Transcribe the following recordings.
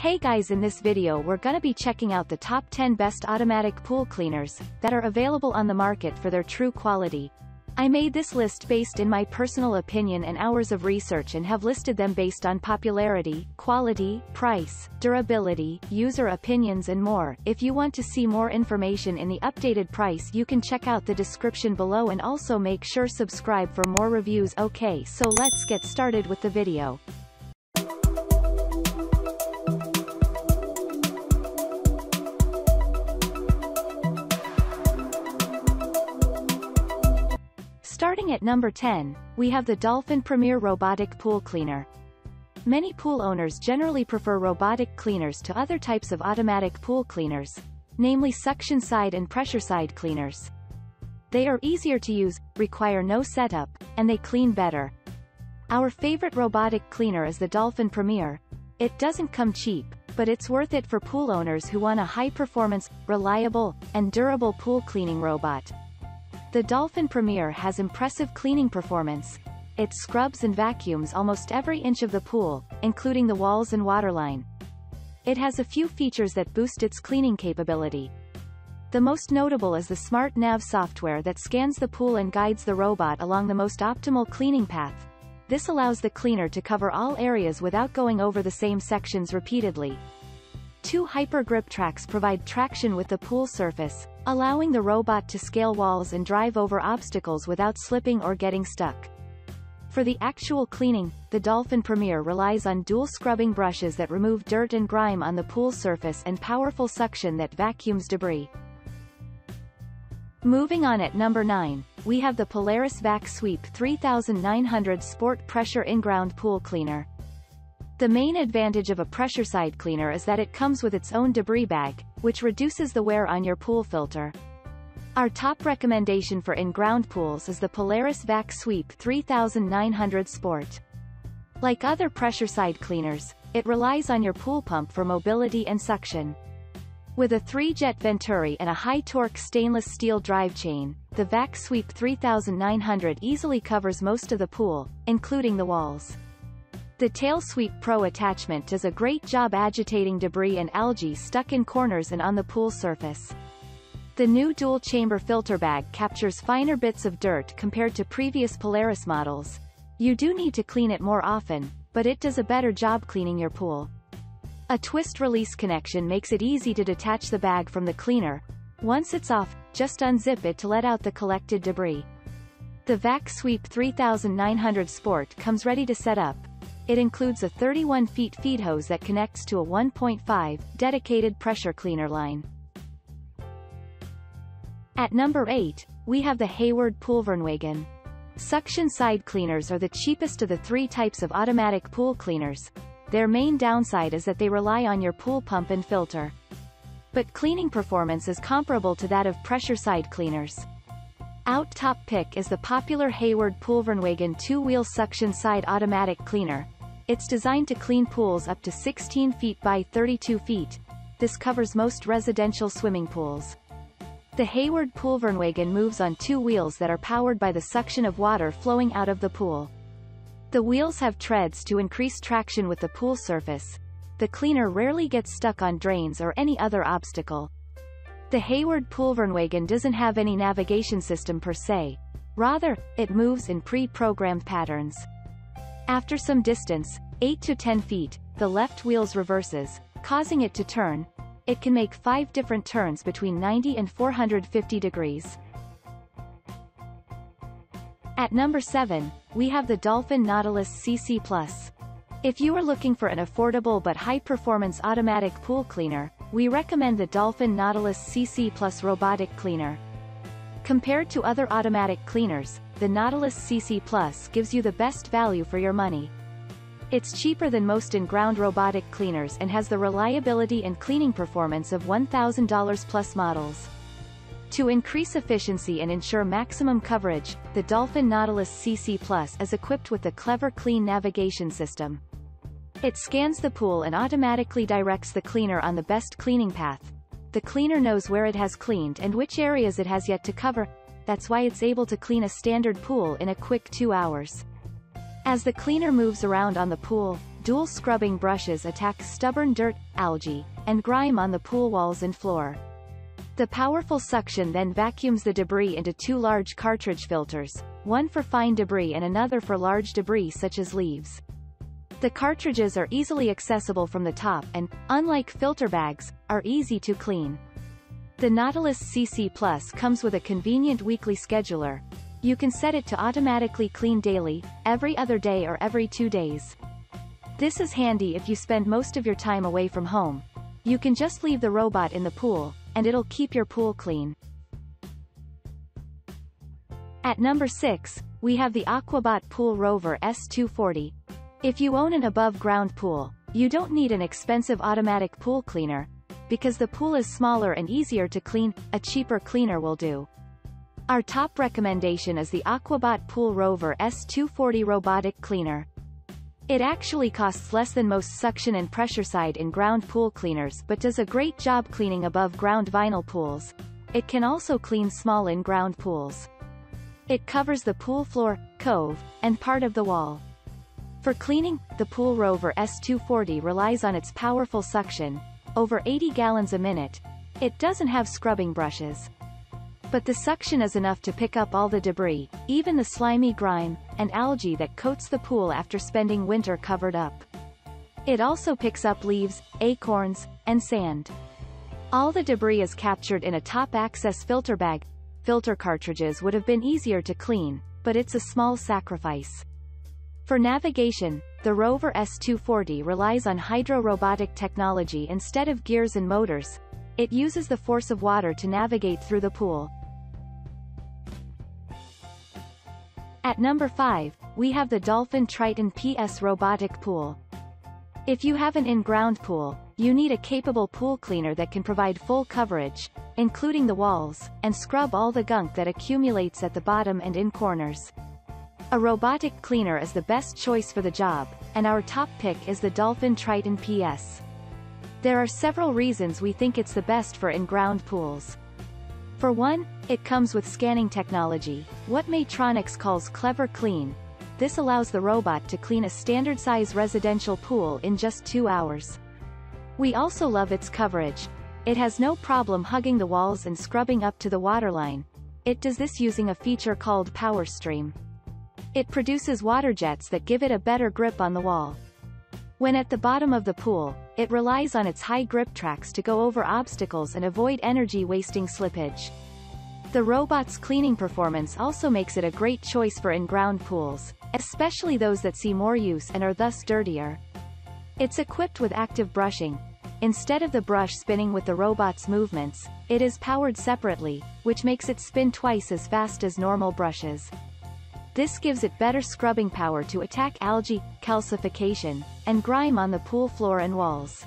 Hey guys in this video we're gonna be checking out the top 10 best automatic pool cleaners that are available on the market for their true quality. I made this list based in my personal opinion and hours of research and have listed them based on popularity, quality, price, durability, user opinions and more. If you want to see more information in the updated price you can check out the description below and also make sure subscribe for more reviews okay so let's get started with the video. Starting at number 10, we have the Dolphin Premier Robotic Pool Cleaner. Many pool owners generally prefer robotic cleaners to other types of automatic pool cleaners, namely suction side and pressure side cleaners. They are easier to use, require no setup, and they clean better. Our favorite robotic cleaner is the Dolphin Premier. It doesn't come cheap, but it's worth it for pool owners who want a high-performance, reliable, and durable pool cleaning robot. The Dolphin Premier has impressive cleaning performance. It scrubs and vacuums almost every inch of the pool, including the walls and waterline. It has a few features that boost its cleaning capability. The most notable is the Smart Nav software that scans the pool and guides the robot along the most optimal cleaning path. This allows the cleaner to cover all areas without going over the same sections repeatedly. Two hyper grip tracks provide traction with the pool surface, allowing the robot to scale walls and drive over obstacles without slipping or getting stuck. For the actual cleaning, the Dolphin Premier relies on dual scrubbing brushes that remove dirt and grime on the pool surface and powerful suction that vacuums debris. Moving on at number 9, we have the Polaris Vac Sweep 3900 Sport Pressure In-Ground Pool Cleaner. The main advantage of a pressure side cleaner is that it comes with its own debris bag, which reduces the wear on your pool filter. Our top recommendation for in-ground pools is the Polaris Vac Sweep 3900 Sport. Like other pressure side cleaners, it relies on your pool pump for mobility and suction. With a 3-jet Venturi and a high-torque stainless steel drive chain, the Vac Sweep 3900 easily covers most of the pool, including the walls. The Tail Sweep Pro attachment does a great job agitating debris and algae stuck in corners and on the pool surface. The new dual-chamber filter bag captures finer bits of dirt compared to previous Polaris models. You do need to clean it more often, but it does a better job cleaning your pool. A twist-release connection makes it easy to detach the bag from the cleaner. Once it's off, just unzip it to let out the collected debris. The Vac Sweep 3900 Sport comes ready to set up, it includes a 31 feet feed hose that connects to a 1.5 dedicated pressure cleaner line. At number 8, we have the Hayward Poolvergnuegen. Suction side cleaners are the cheapest of the three types of automatic pool cleaners. Their main downside is that they rely on your pool pump and filter. But cleaning performance is comparable to that of pressure side cleaners. Out top pick is the popular Hayward Poolvergnuegen two-wheel suction side automatic cleaner, it's designed to clean pools up to 16 feet by 32 feet. This covers most residential swimming pools. The Hayward Poolvergnuegen moves on two wheels that are powered by the suction of water flowing out of the pool. The wheels have treads to increase traction with the pool surface. The cleaner rarely gets stuck on drains or any other obstacle. The Hayward Poolvergnuegen doesn't have any navigation system per se. Rather, it moves in pre-programmed patterns. After some distance, 8 to 10 feet, the left wheels reverses, causing it to turn. It can make five different turns between 90 and 450 degrees. At number 7, we have the Dolphin Nautilus CC+. If you are looking for an affordable but high-performance automatic pool cleaner, we recommend the Dolphin Nautilus CC Plus robotic cleaner. Compared to other automatic cleaners, the Nautilus CC Plus gives you the best value for your money. It's cheaper than most in-ground robotic cleaners and has the reliability and cleaning performance of $1,000 plus models. To increase efficiency and ensure maximum coverage, the Dolphin Nautilus CC Plus is equipped with the Clever Clean navigation system. It scans the pool and automatically directs the cleaner on the best cleaning path. The cleaner knows where it has cleaned and which areas it has yet to cover, that's why it's able to clean a standard pool in a quick two hours. As the cleaner moves around on the pool, dual scrubbing brushes attack stubborn dirt, algae, and grime on the pool walls and floor. The powerful suction then vacuums the debris into two large cartridge filters, one for fine debris and another for large debris such as leaves. The cartridges are easily accessible from the top and, unlike filter bags, are easy to clean. The Nautilus CC Plus comes with a convenient weekly scheduler. You can set it to automatically clean daily, every other day or every two days. This is handy if you spend most of your time away from home. You can just leave the robot in the pool, and it'll keep your pool clean. At number 6, we have the Aquabot Pool Rover S240. If you own an above-ground pool, you don't need an expensive automatic pool cleaner, because the pool is smaller and easier to clean, a cheaper cleaner will do. Our top recommendation is the Aquabot Pool Rover S240 Robotic Cleaner. It actually costs less than most suction and pressure side in-ground pool cleaners but does a great job cleaning above-ground vinyl pools. It can also clean small in-ground pools. It covers the pool floor, cove, and part of the wall. For cleaning, the Pool Rover S240 relies on its powerful suction, over 80 gallons a minute. It doesn't have scrubbing brushes. But the suction is enough to pick up all the debris, even the slimy grime, and algae that coats the pool after spending winter covered up. It also picks up leaves, acorns, and sand. All the debris is captured in a top-access filter bag. Filter cartridges would have been easier to clean, but it's a small sacrifice. For navigation, the Rover S240 relies on hydro-robotic technology instead of gears and motors. It uses the force of water to navigate through the pool. At number 5, we have the Dolphin Triton PS Robotic Pool. If you have an in-ground pool, you need a capable pool cleaner that can provide full coverage, including the walls, and scrub all the gunk that accumulates at the bottom and in corners. A robotic cleaner is the best choice for the job, and our top pick is the Dolphin Triton PS. There are several reasons we think it's the best for in-ground pools. For one, it comes with scanning technology, what Maytronics calls Clever Clean. This allows the robot to clean a standard-size residential pool in just two hours. We also love its coverage. It has no problem hugging the walls and scrubbing up to the waterline. It does this using a feature called PowerStream. It produces water jets that give it a better grip on the wall. When at the bottom of the pool, it relies on its high grip tracks to go over obstacles and avoid energy-wasting slippage. The robot's cleaning performance also makes it a great choice for in-ground pools, especially those that see more use and are thus dirtier. It's equipped with active brushing. Instead of the brush spinning with the robot's movements, it is powered separately, which makes it spin twice as fast as normal brushes. This gives it better scrubbing power to attack algae, calcification, and grime on the pool floor and walls.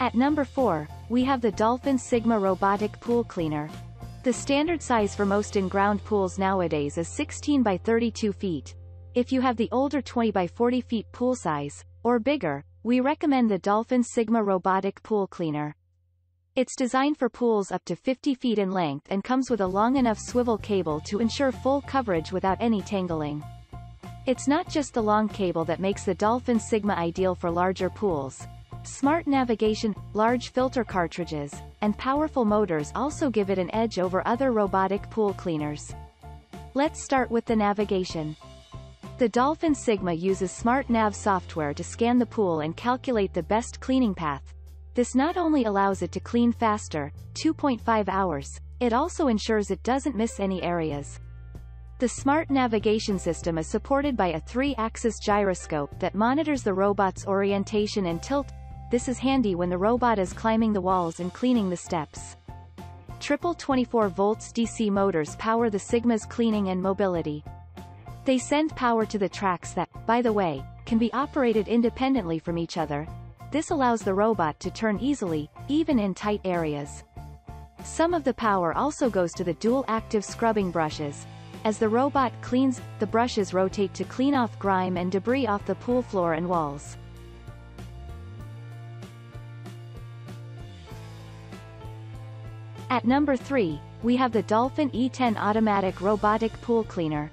At number 4, we have the Dolphin Sigma Robotic Pool Cleaner. The standard size for most in-ground pools nowadays is 16 by 32 feet. If you have the older 20 by 40 feet pool size, or bigger, we recommend the Dolphin Sigma Robotic Pool Cleaner. It's designed for pools up to 50 feet in length and comes with a long enough swivel cable to ensure full coverage without any tangling. It's not just the long cable that makes the Dolphin Sigma ideal for larger pools. Smart navigation, large filter cartridges, and powerful motors also give it an edge over other robotic pool cleaners. Let's start with the navigation. The Dolphin Sigma uses Smart Nav software to scan the pool and calculate the best cleaning path, this not only allows it to clean faster, 2.5 hours, it also ensures it doesn't miss any areas. The smart navigation system is supported by a three-axis gyroscope that monitors the robot's orientation and tilt. This is handy when the robot is climbing the walls and cleaning the steps. Triple 24 volts DC motors power the Sigma's cleaning and mobility. They send power to the tracks that, by the way, can be operated independently from each other, this allows the robot to turn easily, even in tight areas. Some of the power also goes to the dual-active scrubbing brushes. As the robot cleans, the brushes rotate to clean off grime and debris off the pool floor and walls. At number 3, we have the Dolphin E10 Automatic Robotic Pool Cleaner.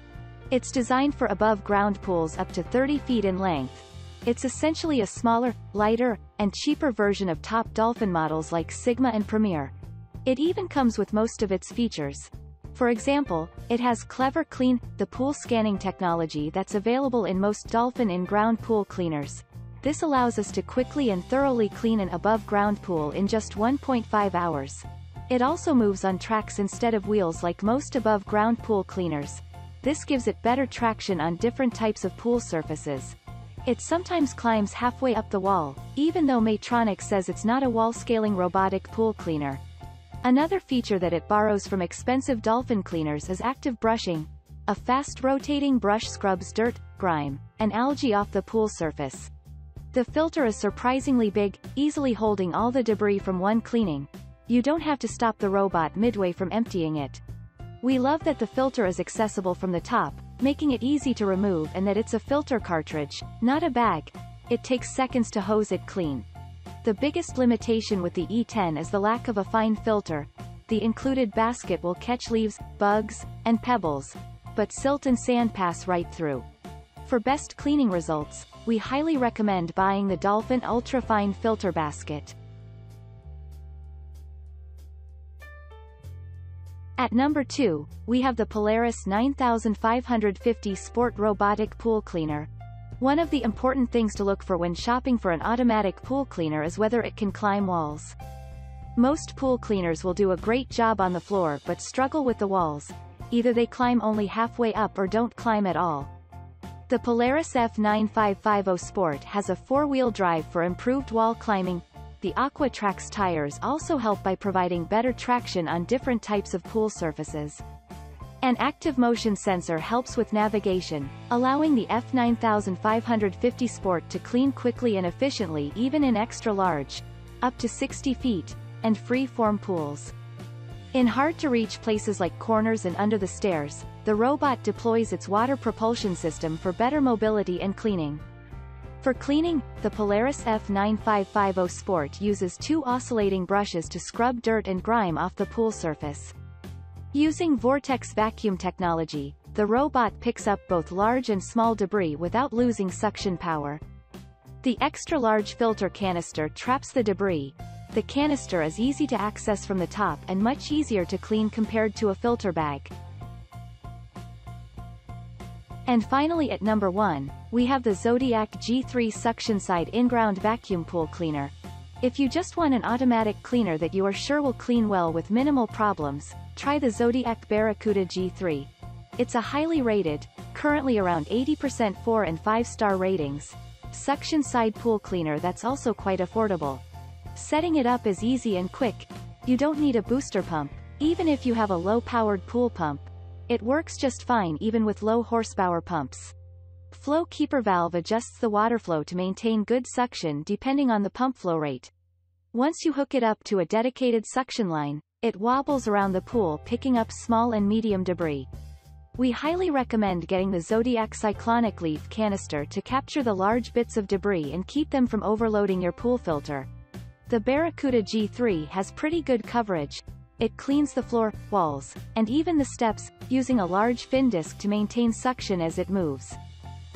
It's designed for above-ground pools up to 30 feet in length. It's essentially a smaller, lighter, and cheaper version of top Dolphin models like Sigma and Premier. It even comes with most of its features. For example, it has Clever Clean, the pool scanning technology that's available in most Dolphin in-ground pool cleaners. This allows us to quickly and thoroughly clean an above-ground pool in just 1.5 hours. It also moves on tracks instead of wheels like most above-ground pool cleaners. This gives it better traction on different types of pool surfaces. It sometimes climbs halfway up the wall, even though Maytronics says it's not a wall-scaling robotic pool cleaner. Another feature that it borrows from expensive dolphin cleaners is active brushing. A fast-rotating brush scrubs dirt, grime, and algae off the pool surface. The filter is surprisingly big, easily holding all the debris from one cleaning. You don't have to stop the robot midway from emptying it. We love that the filter is accessible from the top, making it easy to remove and that it's a filter cartridge, not a bag. It takes seconds to hose it clean. The biggest limitation with the E10 is the lack of a fine filter. The included basket will catch leaves, bugs, and pebbles, but silt and sand pass right through. For best cleaning results, we highly recommend buying the Dolphin Ultra Fine Filter Basket. At number 2, we have the Polaris 9550 Sport Robotic Pool Cleaner, one of the important things to look for when shopping for an automatic pool cleaner is whether it can climb walls. Most pool cleaners will do a great job on the floor but struggle with the walls. Either they climb only halfway up or don't climb at all. The Polaris F9550 Sport has a four-wheel drive for improved wall climbing. The Aquatrax tires also help by providing better traction on different types of pool surfaces. An active motion sensor helps with navigation, allowing the F9550 Sport to clean quickly and efficiently even in extra-large, up to 60 feet, and free-form pools. In hard-to-reach places like corners and under the stairs, the robot deploys its water propulsion system for better mobility and cleaning. For cleaning, the Polaris F9550 Sport uses two oscillating brushes to scrub dirt and grime off the pool surface. Using Vortex vacuum technology, the robot picks up both large and small debris without losing suction power. The extra-large filter canister traps the debris. The canister is easy to access from the top and much easier to clean compared to a filter bag. And finally at number 1, we have the Zodiac G3 suction side in-ground vacuum pool cleaner. If you just want an automatic cleaner that you are sure will clean well with minimal problems, try the Zodiac Barracuda G3. It's a highly rated, currently around 80% 4 and 5 star ratings, suction side pool cleaner that's also quite affordable. Setting it up is easy and quick. You don't need a booster pump, even if you have a low-powered pool pump. It works just fine even with low horsepower pumps. Flow keeper valve adjusts the water flow to maintain good suction depending on the pump flow rate. Once you hook it up to a dedicated suction line, it wobbles around the pool picking up small and medium debris. We highly recommend getting the Zodiac Cyclonic Leaf canister to capture the large bits of debris and keep them from overloading your pool filter. The Barracuda G3 has pretty good coverage. It cleans the floor, walls, and even the steps, using a large fin disc to maintain suction as it moves.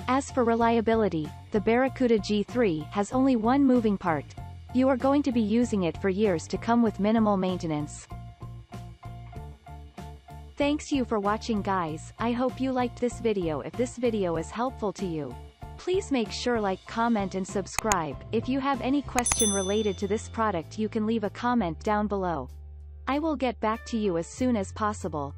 As for reliability, the Barracuda G3 has only one moving part, you are going to be using it for years to come with minimal maintenance. Thanks you for watching guys, I hope you liked this video if this video is helpful to you. Please make sure like comment and subscribe, if you have any question related to this product you can leave a comment down below. I will get back to you as soon as possible.